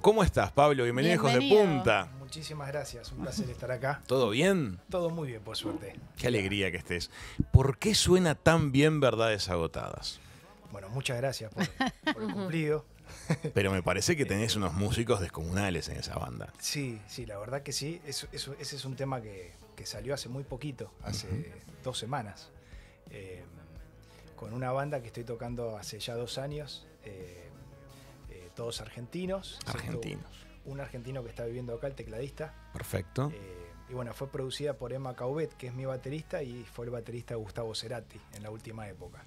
¿Cómo estás, Pablo? Bienvenido, hijos de punta. Muchísimas gracias, un placer estar acá. ¿Todo bien? Todo muy bien, por suerte. Qué alegría que estés. ¿Por qué suena tan bien Verdades Agotadas? Bueno, muchas gracias por, por el cumplido. Pero me parece que tenés unos músicos descomunales en esa banda. Sí, sí, la verdad que sí. Ese es un tema que, que salió hace muy poquito, hace dos semanas. Eh, con una banda que estoy tocando hace ya dos años. eh, todos argentinos. Argentinos. Un argentino que está viviendo acá, el tecladista. Perfecto. Eh, y bueno, fue producida por Emma Caubet, que es mi baterista, y fue el baterista Gustavo Cerati en la última época.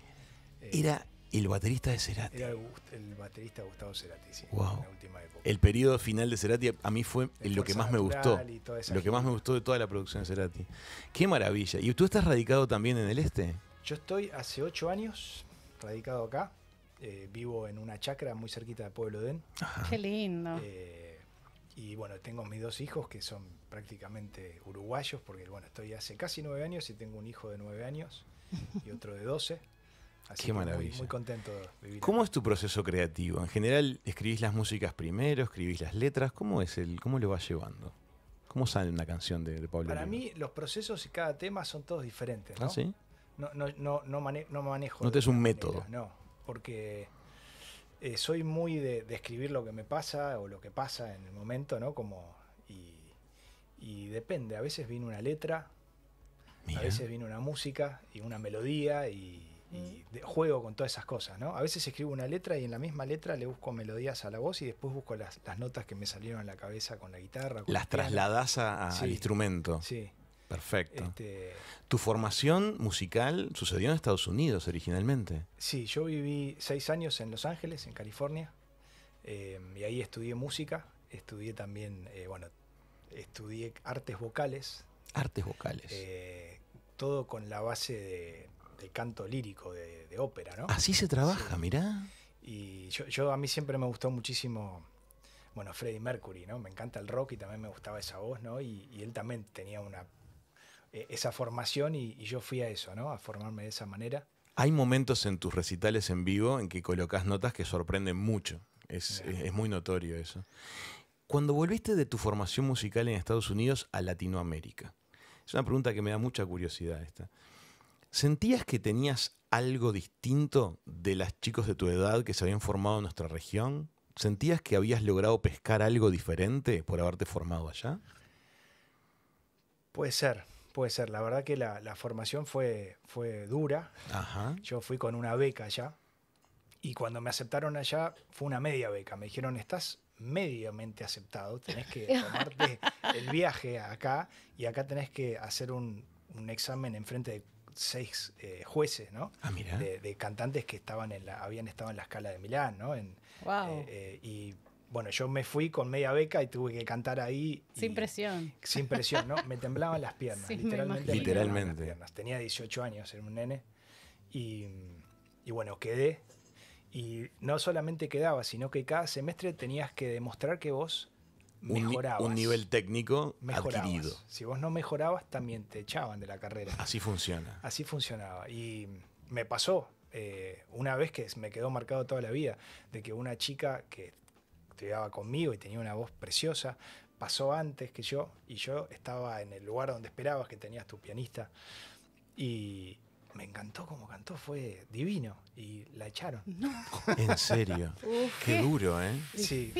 Eh, Era el baterista de Cerati. Era el, baterista Gustavo Cerati, sí, Wow. en la última época. El periodo final de Cerati a mí fue lo que más me gustó. Lo que más me gustó de toda la producción de Cerati. Qué maravilla. ¿Y tú estás radicado también en el este? Yo estoy hace ocho años radicado acá. Eh, vivo en una chacra muy cerquita de Pueblo Den. Qué lindo. eh, y bueno, tengo mis dos hijos que son prácticamente uruguayos, porque bueno, estoy hace casi nueve años y tengo un hijo de nueve años y otro de doce. Así Qué muy- maravilla. Muy, contento de vivir ¿Cómo acá. es tu proceso creativo? En general, ¿escribís las músicas primero? ¿Escribís las letras? ¿Cómo es el, cómo lo vas llevando? ¿Cómo sale una canción de, de Pablo Para Lima? mí los procesos y cada tema son todos diferentes. ¿no? ¿Ah, sí? No, no, no, no, mane- no manejo. No de tenés un método. no, porque eh, soy muy de, de escribir lo que me pasa o lo que pasa en el momento, ¿no? Como, y, y depende, a veces viene una letra, Mira. a veces viene una música y una melodía y, y de- juego con todas esas cosas, ¿no? A veces escribo una letra y en la misma letra le busco melodías a la voz y después busco las, las notas que me salieron en la cabeza con la guitarra. con Las trasladás a- a- Sí. al instrumento. Sí. Perfecto. Este, ¿Tu formación musical sucedió en Estados Unidos originalmente? Sí, yo viví seis años en Los Ángeles, en California, eh, y ahí estudié música, estudié también, eh, bueno, estudié artes vocales, Artes vocales. eh, todo con la base de, canto lírico, de, de ópera, ¿no? Así se trabaja, Sí. mirá. Y yo, yo a mí siempre me gustó muchísimo, bueno, Freddie Mercury, ¿no? Me encanta el rock y también me gustaba esa voz, ¿no? Y, y él también tenía una eh, esa formación y, y yo fui a eso, ¿no? A formarme de esa manera. Hay momentos en tus recitales en vivo en que colocas notas que sorprenden mucho. Es- es muy notorio eso. Cuando volviste de tu formación musical en Estados Unidos a Latinoamérica, es una pregunta que me da mucha curiosidad esta. ¿Sentías que tenías algo distinto de las chicos de tu edad que se habían formado en nuestra región? ¿Sentías que habías logrado pescar algo diferente por haberte formado allá? Puede ser, puede ser. La verdad que la, la formación fue, fue dura. Ajá. Yo fui con una beca allá. Y cuando me aceptaron allá, fue una media beca. Me dijeron, estás mediamente aceptado, tenés que tomarte el viaje acá y acá tenés que hacer un, un examen en frente de seis eh, jueces, ¿no? Ah, mira. De, de cantantes que estaban en la, habían estado en la escala de Milán, ¿no? En, wow. eh, eh, y bueno, yo me fui con media beca y tuve que cantar ahí. Sin y- presión. sin presión, ¿no? Me temblaban las piernas, Sí, me literalmente. me temblaban las Literalmente. piernas. Tenía 18 años, era un nene. Y, y bueno, quedé. Y no solamente quedaba, sino que cada semestre tenías que demostrar que vos Un, mejorabas. un nivel técnico mejorabas. adquirido. Si vos no mejorabas, también te echaban de la carrera. Así funciona. Así funcionaba. Y me pasó eh, una vez que me quedó marcado toda la vida, de que una chica que estudiaba conmigo y tenía una voz preciosa, pasó antes que yo y yo estaba en el lugar donde esperabas que tenías tu pianista. Y me encantó como cantó, fue divino y la echaron. No. En serio. Uf, Qué duro, ¿eh? Sí,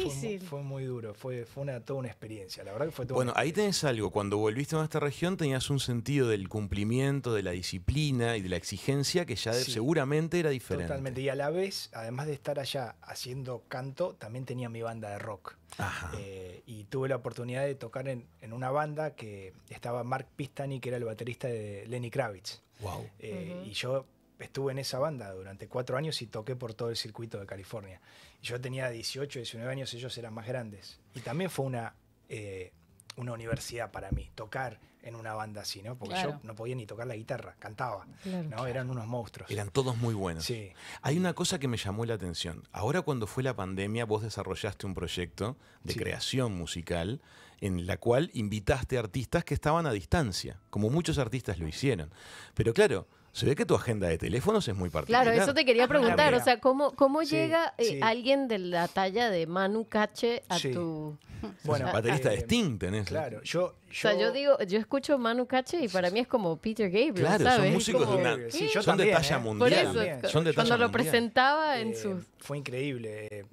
fue, muy duro, fue, fue una, toda una experiencia, la verdad que fue toda Bueno, ahí tenés algo. Cuando volviste a esta región tenías un sentido del cumplimiento, de la disciplina y de la exigencia que ya Sí. seguramente era diferente. Totalmente. Y a la vez, además de estar allá haciendo canto, también tenía mi banda de rock. Ajá. Eh, y tuve la oportunidad de tocar en, en una banda que estaba Mark Pistani, que era el baterista de Lenny Kravitz. Wow. Eh. Y yo estuve en esa banda durante cuatro años y toqué por todo el circuito de California. Yo tenía 18, 19 años, ellos eran más grandes. Y también fue una, eh, una universidad para mí, tocar en una banda así, ¿no? Porque Claro. yo no podía ni tocar la guitarra, cantaba, Claro. ¿no? Eran unos monstruos. Eran todos muy buenos. Sí. Hay una cosa que me llamó la atención. Ahora cuando fue la pandemia, vos desarrollaste un proyecto de Sí. creación musical en la cual invitaste artistas que estaban a distancia, como muchos artistas lo hicieron. Pero claro, Se ve que tu agenda de teléfonos es muy particular. Claro, eso te quería preguntar. mira. O sea, ¿cómo, cómo Sí, llega eh, sí. alguien de la talla de Manu Cache a Sí. tu. Bueno, Baterista de eh, Sting tenés. Claro, yo, O sea, yo digo, yo escucho Manu Cache y para mí es como Peter Gabriel, Claro, son músicos de una- Sí, yo son de también, talla ¿eh? Por mundial. eso. Son de talla cuando lo presentaba en Eh, sus... Fue increíble.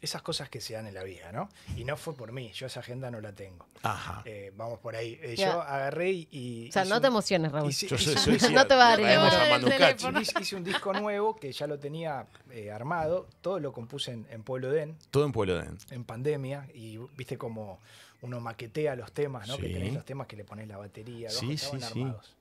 Esas cosas que se dan en la vida, ¿no? Y no fue por mí, yo esa agenda no la tengo. Ajá. Eh, vamos por ahí. Eh. Yo agarré y... y O sea, no un- te emociones, Raúl. hice- Yo soy, hice- soy- sí, No te va a dar hice- un disco nuevo que ya lo tenía eh, armado, todo lo compuse en, en Pueblo Den, Todo en Pueblo Den. en pandemia, y viste como uno maquetea los temas, ¿no? Que tenés los temas que le pones la batería, los Sí, que estaban sí, sí. armados.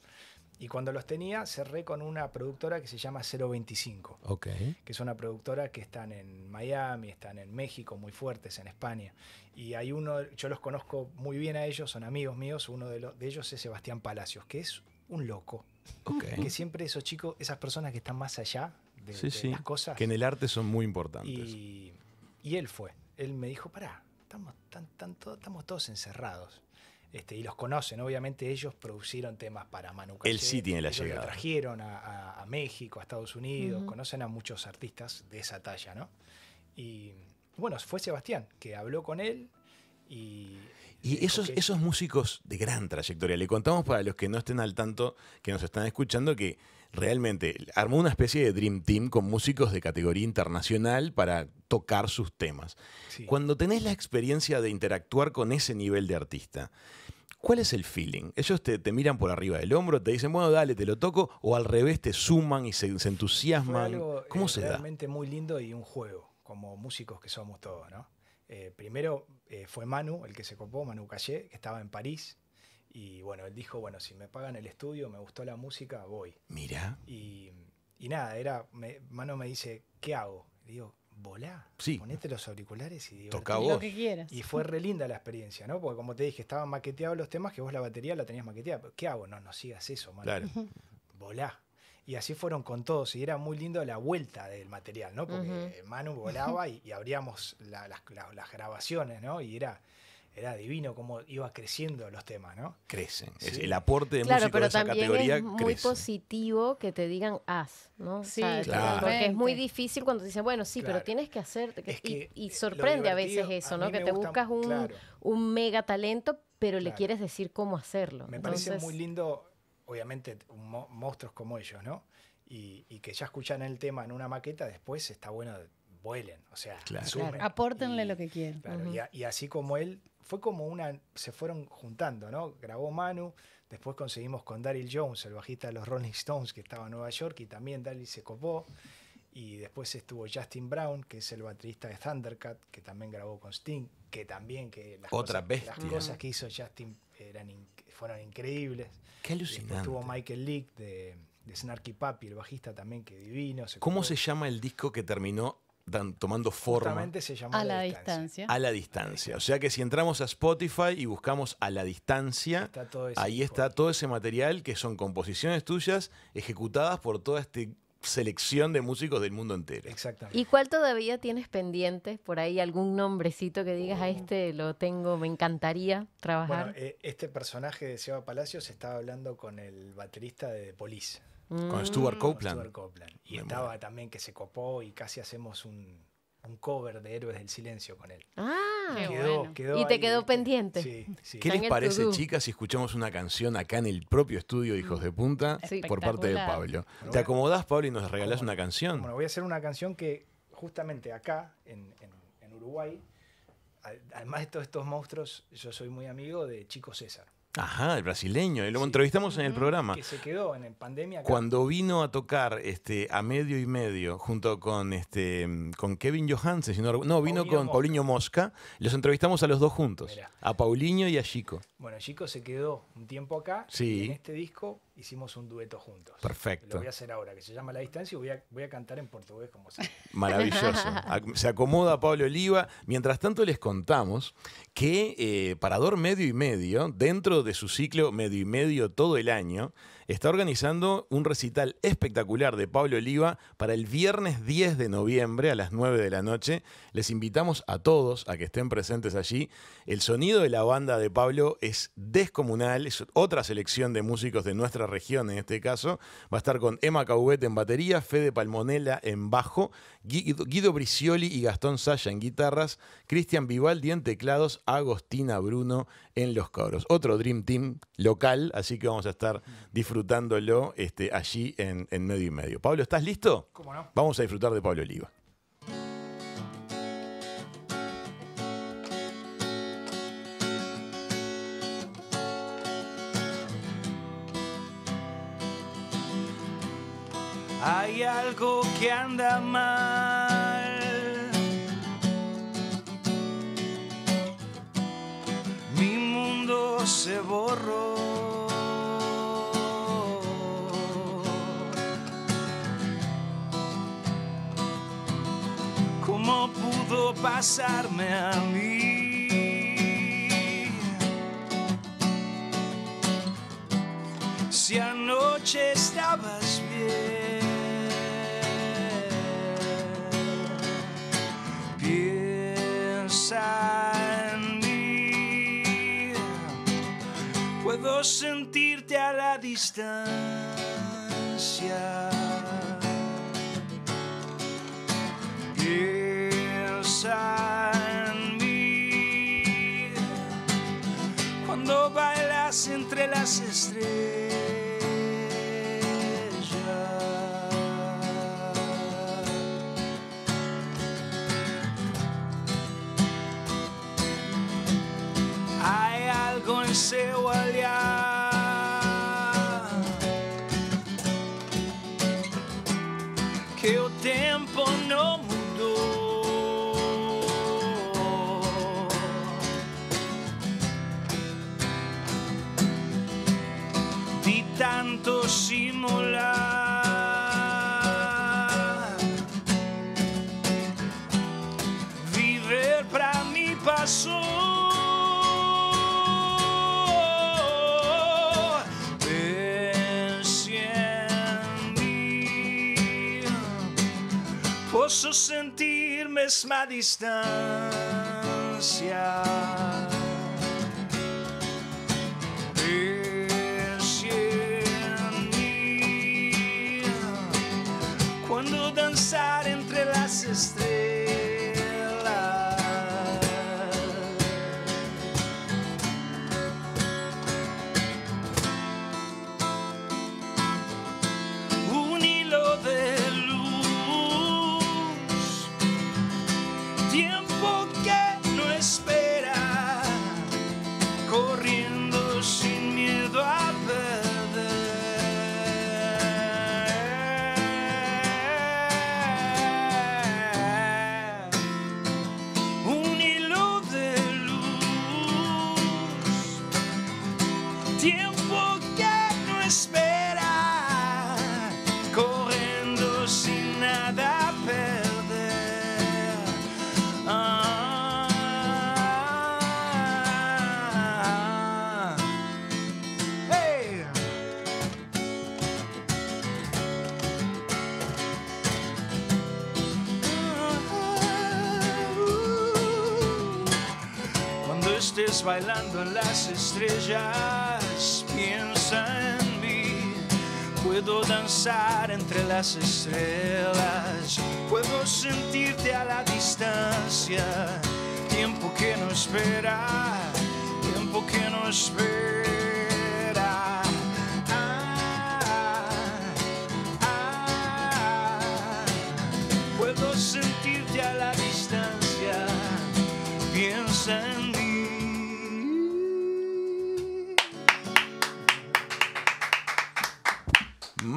Y cuando los tenía, cerré con una productora que se llama 025 Ok. que es una productora que están en Miami, están en México, muy fuertes, en España. Y hay uno, yo los conozco muy bien a ellos, son amigos míos, uno de, los de ellos es Sebastián Palacios, que es un loco, Ok. que siempre esos chicos, esas personas que están más allá de, Sí, de sí. las cosas. Que en el arte son muy importantes. y, y él fue, él me dijo, pará, estamos, tan, tan, to- estamos todos encerrados. Este, y los conocen, obviamente ellos producieron temas para Manu Él sí tiene la ellos lo llegada. trajeron a, a- a México, a Estados Unidos, conocen a muchos artistas de esa talla, ¿no? Y bueno, fue Sebastián que habló con él y... Y esos, que- esos músicos de gran trayectoria, le contamos para los que no estén al tanto, que nos están escuchando, que realmente armó una especie de Dream Team con músicos de categoría internacional para tocar sus temas. sí. Cuando tenés la experiencia de interactuar con ese nivel de artista, ¿cuál es el feeling? ¿Ellos te, te miran por arriba del hombro, te dicen, bueno, dale, te lo toco? ¿O al revés te suman y se, entusiasman? algo ¿Cómo eh, se da? realmente muy lindo y un juego, como músicos que somos todos, ¿no? Eh, primero eh, fue Manu, el que se copó, Manu Callé, que estaba en París. Y bueno, él dijo, bueno, si me pagan el estudio, me gustó la música, voy. Mira, Y, y nada, era, me- Manu me dice, ¿qué hago? Digo, volá, Sí. ponete los auriculares y divertite". Toca Lo vos. que quieras. Y fue re linda la experiencia, ¿no? Porque como te dije, estaban maqueteados los temas que vos la batería la tenías maqueteada. Pero, ¿Qué hago? No, no sigas eso, Manu claro. volá. Y así fueron con todos, y era muy lindo la vuelta del material, ¿no? Porque Manu volaba y, y abríamos la- las, la- las grabaciones, ¿no? Y era, era divino cómo iba creciendo los temas, ¿no? Crecen. Sí. el aporte de Claro, músicos de pero esa también categoría es muy crece. positivo que te digan haz, ¿no? Sí, Claro. Porque es muy difícil cuando te dicen, bueno, sí, pero tienes que hacer. Es y, que y lo sorprende a veces eso, a ¿no? Que te gusta- buscas un, claro. un mega talento, pero le quieres decir cómo hacerlo. Me parece muy lindo, obviamente, un mo- monstruos como ellos, ¿no? Y, y que ya escuchan el tema en una maqueta, después está bueno, vuelen, o sea, Claro. Apórtenle Y- lo que quieran. Claro, y así como él, fue como una, se fueron juntando, ¿no? Grabó Manu, después conseguimos con Daryl Jones, el bajista de los Rolling Stones, que estaba en Nueva York, y también Daryl se copó. Y después estuvo Justin Brown, que es el baterista de Thundercat, que también grabó con Sting, que también que las, Otra cosas, bestia. las cosas que hizo Justin eran fueron increíbles. Qué después alucinante. estuvo Michael Leake de, de Snarky Papi, el bajista también, que divino. ¿Cómo copó. se llama el disco que terminó dan- tomando forma Justamente se llamó A la distancia. a la distancia? O sea que si entramos a Spotify y buscamos a la distancia, Está todo ese ahí está todo ese material que son composiciones tuyas ejecutadas por toda esta selección de músicos del mundo entero. Exactamente. ¿Y cuál todavía tienes pendiente? Por ahí algún nombrecito que digas a este lo tengo, me encantaría trabajar. Bueno, eh, este personaje de Seba Palacios estaba hablando con el baterista de The Police, Con Mm. Stuart Copeland. Stuart Copeland. Y Me estaba muero. también que se copó y casi hacemos un, un cover de Héroes del Silencio con él. Ah, Qué bueno. quedó ¿Y te quedó pendiente? Sí, sí. ¿Qué Está les parece, chicas, si escuchamos una canción acá en el propio estudio de Hijos de Punta Sí. por parte de. Pablo? Bueno, ¿Te acomodás, Pablo, y nos regalás una canción? Bueno, voy a hacer una canción que justamente acá, en, en- en Uruguay, además de todos estos monstruos, yo soy muy amigo de Chico César. Ajá, el brasileño. y Lo Sí. entrevistamos en el programa. Que se quedó en, pandemia acá. Cuando vino a tocar este, a medio y medio junto con, este, con Kevin Johansen, si no, vino Paulinho con Mosca. Paulinho Mosca, los entrevistamos a los dos juntos, Mirá. a Paulinho y a Chico. Bueno, Chico se quedó un tiempo acá Sí. y en este disco hicimos un dueto juntos. Perfecto. Lo voy a hacer ahora, que se llama La Distancia y voy a, voy a cantar en portugués como siempre. Maravilloso. Se acomoda Pablo Oliva. Mientras tanto les contamos que eh, Parador Medio y Medio, dentro de su ciclo Medio y Medio todo el año, está organizando un recital espectacular de Pablo Oliva para el viernes 10 de noviembre a las 9 de la noche. Les invitamos a todos a que estén presentes allí. El sonido de la banda de Pablo es descomunal, es otra selección de músicos de nuestra región en este caso. Va a estar con Emma Caubet en batería, Fede Palmonela en bajo, Guido, Guido Bricioli y Gastón Saya en guitarras, Cristian Vivaldi en teclados, Agostina Bruno en los coros. Otro Dream Team local, así que vamos a estar disfrutándolo este, allí en, en medio y medio. Pablo, ¿estás listo? ¿Cómo no? Vamos a disfrutar de Pablo Oliva. Hay algo que anda mal. Pasarme a mí? Entre las Posso sentir mesma distância. Quando dançar entre as estrelas. Bailando en las estrellas, piensa en mí. Puedo danzar entre las estrellas, puedo sentirte a la distancia. Tiempo que no espera, tiempo que no espera.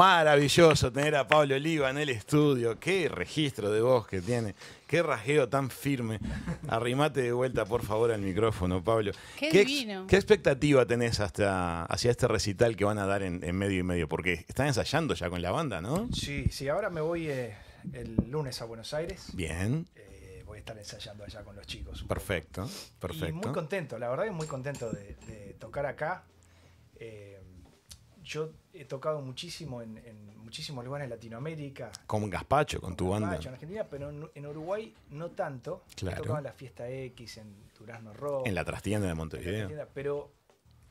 Maravilloso tener a Pablo Oliva en el estudio. Qué registro de voz que tiene. Qué rasgueo tan firme. Arrimate de vuelta, por favor, al micrófono, Pablo. Qué divino. ¿Qué expectativa tenés hasta, hacia este recital que van a dar en, en medio y medio? Porque están ensayando ya con la banda, ¿no? Sí, sí, ahora me voy eh, el lunes a Buenos Aires. Bien, Eh, voy a estar ensayando allá con los chicos. poco. perfecto, Y muy perfecto. contento, la verdad que muy contento de, de tocar acá. Eh, yo he tocado muchísimo en, en muchísimos lugares en Latinoamérica. Con Gaspacho, con tu banda. En Argentina, pero en, en Uruguay no tanto. Claro. He tocado en la Fiesta X, en Durazno Rock. En la trastienda de Montevideo. pero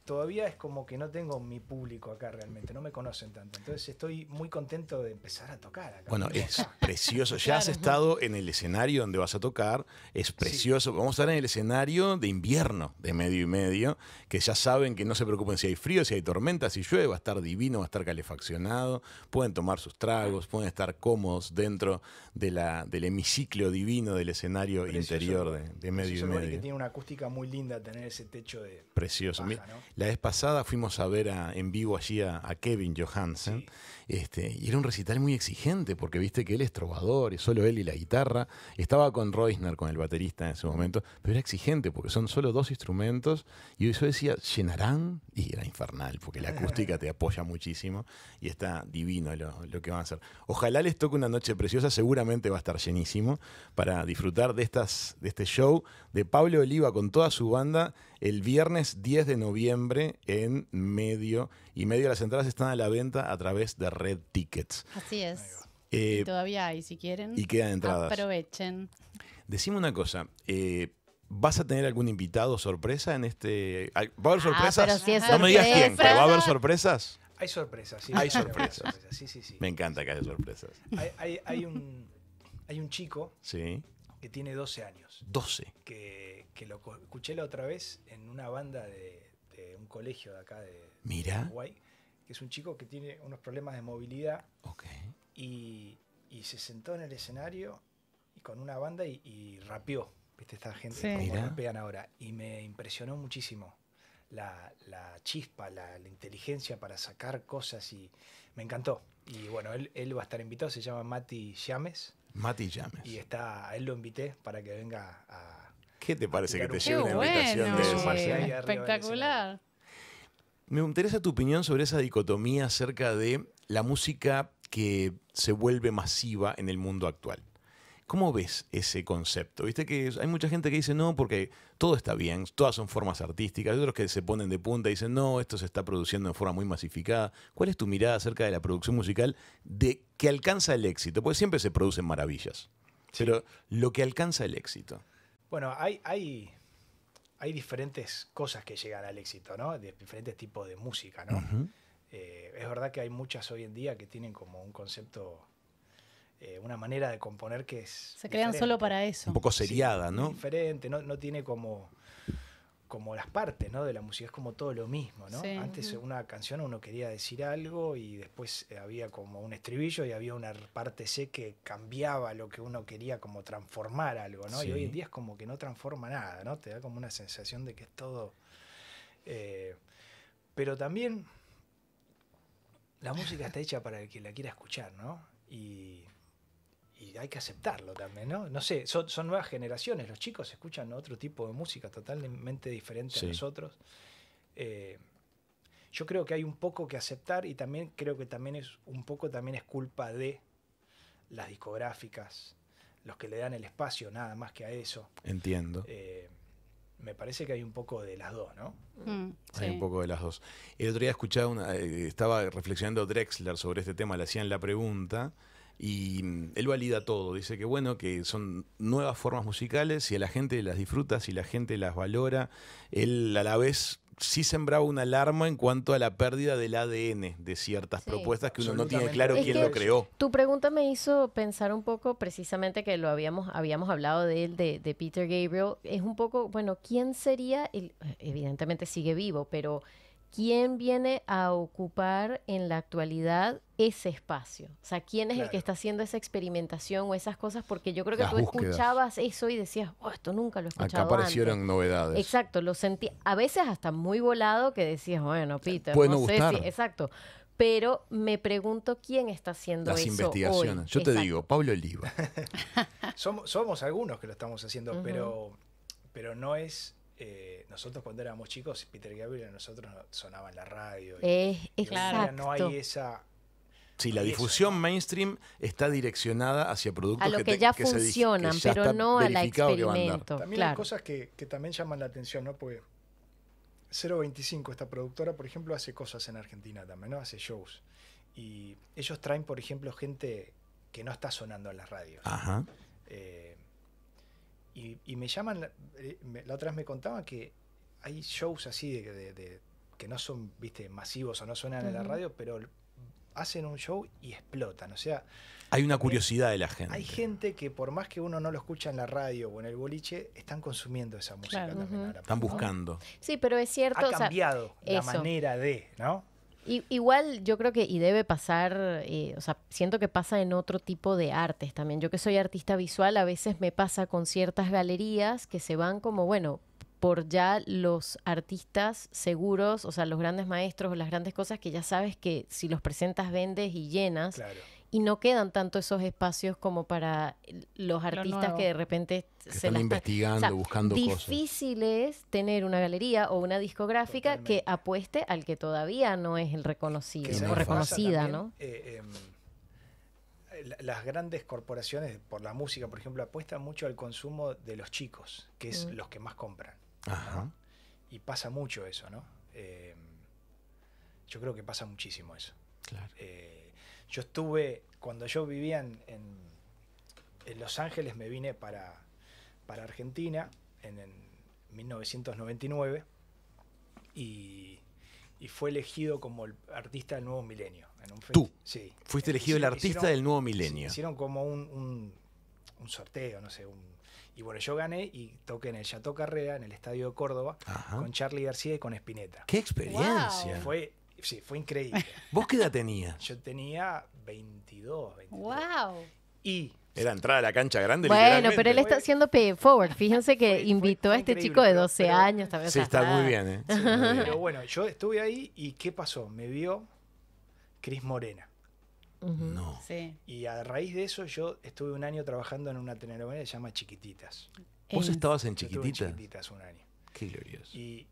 todavía es como que no tengo mi público acá realmente, no me conocen tanto. Entonces estoy muy contento de empezar a tocar acá. Bueno, es acá. precioso. Ya has estado en el escenario donde vas a tocar. Es precioso. Vamos a estar en el escenario de invierno, de medio y medio, que ya saben que no se preocupen si hay frío, si hay tormenta, si llueve, va a estar divino, va a estar calefaccionado. Pueden tomar sus tragos, pueden estar cómodos dentro de la, del hemiciclo divino del escenario Precioso interior de, de medio y Precioso que medio. tiene una acústica muy linda tener ese techo de Precioso. ¿no? La vez pasada fuimos a ver a- en vivo allí a, a Kevin Johansen. Sí. Este, y era un recital muy exigente porque viste que él es trovador, y solo él y la guitarra. Estaba con Reusner, con el baterista en ese momento, pero era exigente porque son solo dos instrumentos. Y yo decía, ¿llenarán? Y era infernal porque la acústica te apoya muchísimo y está divino lo, lo que van a hacer. Ojalá les toque una noche preciosa, seguramente va a estar llenísimo para disfrutar de, estas, de este show de Pablo Oliva con toda su banda el viernes 10 de noviembre en medio. Y medio de las entradas están a la venta a través de Red Tickets. Así es. Eh, y todavía hay, si quieren. y quedan entradas. Aprovechen. Decime una cosa. eh, ¿Vas a tener algún invitado sorpresa en este...? ¿Va a haber Ah, sorpresas? pero si es no me digas quién, pero ¿va a haber sorpresas? Hay sorpresas, sí. Hay sí, sorpresas. Sí, sí, sí. Me encanta que haya sorpresas. Hay, hay- hay un, hay un chico Sí. Que tiene 12 años, 12. que, que lo escuché la otra vez en una banda de, de un colegio de acá de Mira. Uruguay, que es un chico que tiene unos problemas de movilidad Ok. y, y se sentó en el escenario y con una banda y, y rapeó. ¿Viste esta gente Sí. como Mira. rapean ahora? Y me impresionó muchísimo la, la chispa, la, la inteligencia para sacar cosas y me encantó. Y bueno, él, él va a estar invitado, se llama Mati Llames Mati Llames. y está, a él lo invité para que venga a... ¿Qué te parece que te lleve una bueno. invitación de Espectacular. Me interesa tu opinión sobre esa dicotomía acerca de la música que se vuelve masiva en el mundo actual. ¿Cómo ves ese concepto? Viste que hay mucha gente que dice no, porque todo está bien, todas son formas artísticas. Hay otros que se ponen de punta y dicen no, esto se está produciendo en forma muy masificada. ¿Cuál es tu mirada acerca de la producción musical de que alcanza el éxito? Porque siempre se producen maravillas, pero lo que alcanza el éxito. Bueno, hay, hay, hay diferentes cosas que llegan al éxito, ¿no? De diferentes tipos de música, ¿no? Eh, es verdad que hay muchas hoy en día que tienen como un concepto, eh, una manera de componer que es. Se crean solo para eso. Un poco seriada, ¿no? Diferente, no, no tiene como, como las partes ¿no? de la música, es como todo lo mismo, ¿no? Sí. Antes una canción uno quería decir algo y después eh, había como un estribillo y había una parte C que cambiaba lo que uno quería como transformar algo, ¿no? Y hoy en día es como que no transforma nada, ¿no? Te da como una sensación de que es todo... eh, pero también la música está hecha para el que la quiera escuchar, ¿no? Y, y hay que aceptarlo también, ¿no? No sé, son, son nuevas generaciones, los chicos escuchan otro tipo de música totalmente diferente Sí. a nosotros. Eh, yo creo que hay un poco que aceptar y también creo que también es un poco también es culpa de las discográficas, los que le dan el espacio nada más que a eso. Entiendo. Eh, me parece que hay un poco de las dos, ¿no? Mm, Hay un poco de las dos. El otro día escuchaba una, eh, estaba reflexionando Drexler sobre este tema, le hacían la pregunta y mm, él valida todo. Dice que bueno, que son nuevas formas musicales, si a la gente las disfruta, si la gente las valora. Él a la vez sí sembraba una alarma en cuanto a la pérdida del ADN de ciertas Sí. propuestas que uno no tiene claro Es quién lo creó. Tu pregunta me hizo pensar un poco precisamente que lo habíamos, habíamos hablado de él, de, de Peter Gabriel. Es un poco, bueno, ¿quién sería? el- evidentemente sigue vivo, pero ¿quién viene a ocupar en la actualidad ese espacio? O sea, ¿quién es el que está haciendo esa experimentación o esas cosas? Porque yo creo que Las tú búsquedas. escuchabas eso y decías, oh, esto nunca lo he Acá escuchado aparecieron antes". novedades. Exacto, lo sentí, a veces hasta muy volado que decías, bueno, Peter, puede no no sé gustar. si, exacto. Pero me pregunto quién está haciendo Las eso investigaciones. hoy. Yo te Exacto. digo, Pablo Oliva. Somos, somos algunos que lo estamos haciendo, pero, pero no es. Eh, nosotros cuando éramos chicos, Peter Gabriel a nosotros no- sonaba en la radio. y- exacto. no hay esa. Sí, la eso, difusión mainstream está direccionada hacia productos a lo que, te- ya que funcionan, ya pero está no a la a experimento. También hay claro. cosas que, que también llaman la atención, ¿no? Porque 025, esta productora, por ejemplo, hace cosas en Argentina también, ¿no? Hace shows. Y ellos traen, por ejemplo, gente que no está sonando en las radios. Ajá. Eh, y, y me llaman, la, eh, me- la otra vez me contaban que hay shows así de, de- de que no son, viste, masivos o no suenan en la radio, pero hacen un show y explotan. O sea, Hay una curiosidad de la gente. hay gente que por más que uno no lo escucha en la radio o en el boliche, están consumiendo esa música Claro. también. Ahora. Están ¿no? buscando. Sí, pero es cierto. Ha o sea, cambiado la eso. manera de, ¿no? I- igual yo creo que y debe pasar, eh, o sea, siento que pasa en otro tipo de artes también. Yo que soy artista visual, a veces me pasa con ciertas galerías que se van como, bueno, por ya los artistas seguros, o sea, los grandes maestros o las grandes cosas que ya sabes que si los presentas vendes y llenas Claro. Y no quedan tanto esos espacios como para los artistas que de repente Que se están la investigando, o sea, buscando cosas. difícil es tener una galería o una discográfica que apueste al que todavía no es el reconocido Que no ¿sabes o reconocida, también? ¿no? Eh, em, la- las grandes corporaciones por la música, por ejemplo, apuestan mucho al consumo de los chicos, que es Mm. los que más compran. Ajá. Y pasa mucho eso, ¿no? Eh, yo creo que pasa muchísimo eso. Claro. Eh, yo estuve, cuando yo vivía en, en- en Los Ángeles, me vine para, para Argentina en, en 1999 y, y fue elegido como el artista del nuevo milenio. En un ¿Tú? Sí. Fuiste elegido el artista hicieron- del nuevo milenio. Hicieron como un, un- un sorteo, no sé. un- y bueno, yo gané y toqué en el Chateau Carrera, en el Estadio de Córdoba, Ajá. con Charlie García y con Spinetta. ¡Qué experiencia! Wow. Fue, sí, fue increíble. ¿Vos qué edad tenías? Yo tenía 22, 23. ¡Wow! Y Era entrada a la cancha grande. Bueno, pero él está haciendo pay forward. Fíjense que Fue- invitó fue a este chico de pero- 12 pero- años también. Sí, está muy bien, ¿eh? Sí, Muy bien. pero bueno, yo estuve ahí y ¿qué pasó? Me vio Cris Morena. No. Sí. Y a raíz de eso yo estuve un año trabajando en una telenovela que se llama Chiquititas. ¿Vos estabas en Yo estuve en chiquitita? Chiquititas un año. Qué glorioso. Y,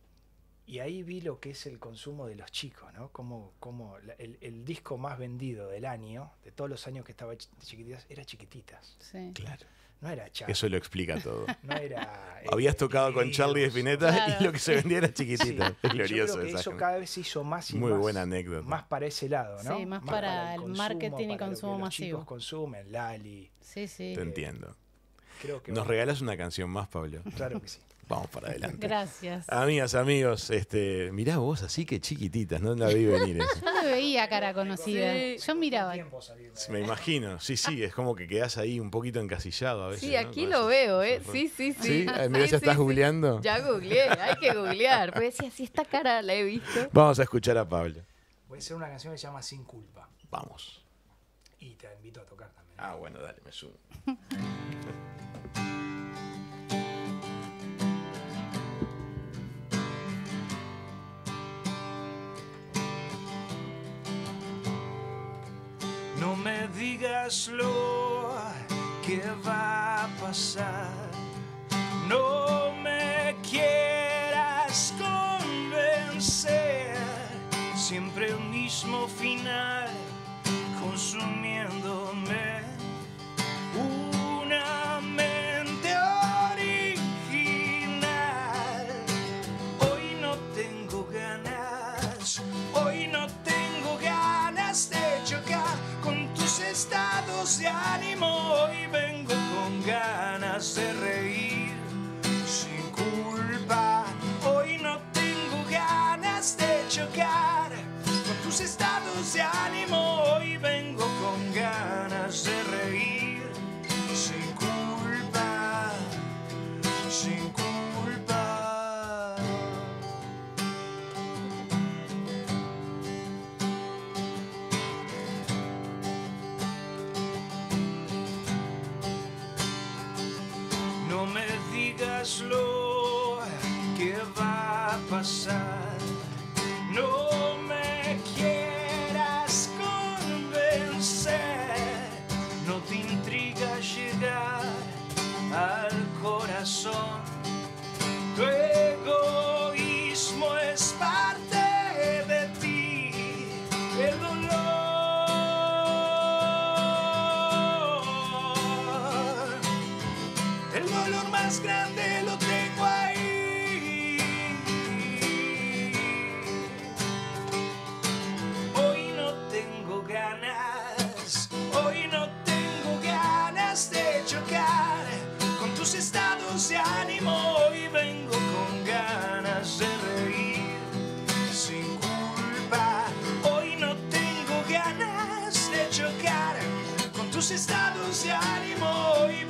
y ahí vi lo que es el consumo de los chicos, ¿no? Como, como la- el, el disco más vendido del año, de todos los años que estaba Ch- Chiquititas, era Chiquititas. Sí. Claro. No era Charlie. Eso lo explica todo. No era. eh, Habías tocado con Charlie Claro. y lo que se vendía era Sí. chiquitita. Es Yo glorioso creo que esa eso cada vez se hizo más y Muy más, buena anécdota. más para ese lado, ¿no? Sí, más para el marketing y para lo que consumo los masivo. chicos consumen, Lali. Sí, sí. Te entiendo. Creo que ¿Nos regalas una canción más, Pablo? Claro que sí. Vamos para adelante. Gracias. Amigas, amigos, este, mirá vos así que chiquititas, no la vi venir eso. Yo le veía cara conocida. Sí. Yo miraba. Me imagino, sí, sí, es como que quedás ahí un poquito encasillado a veces. Sí, aquí lo esos- veo, ¿eh? Sí, sí, sí. ¿Sí? Ay, Mirá, Sí, ya estás sí. googleando. Ya googleé, hay que googlear. Pues decía, si esta cara la he visto. Vamos a escuchar a Pablo. Voy a hacer una canción que se llama Sin Culpa. Vamos. Y te invito a tocar también. Ah, bueno, dale, me sumo. No me digas lo que va a pasar. No me quieras convencer. Siempre el mismo final, consumiéndome. Una Dos estados se animou e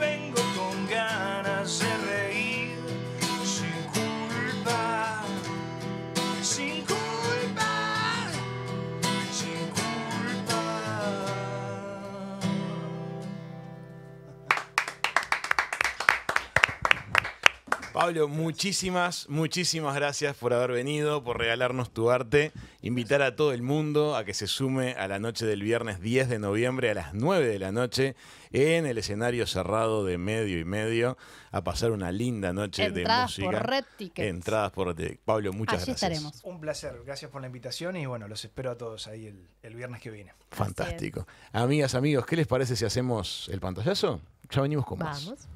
Pablo, muchísimas, muchísimas gracias por haber venido, por regalarnos tu arte. Invitar a todo el mundo a que se sume a la noche del viernes 10 de noviembre a las 9 de la noche en el escenario cerrado de medio y medio a pasar una linda noche Entradas de por música. Red Tickets. Entradas por Red Tickets. Pablo, muchas Allí gracias. estaremos. Un placer, gracias por la invitación y bueno, los espero a todos ahí el, el viernes que viene. Fantástico. Amigas, amigos, ¿qué les parece si hacemos el pantallazo? Ya venimos con más. Vamos.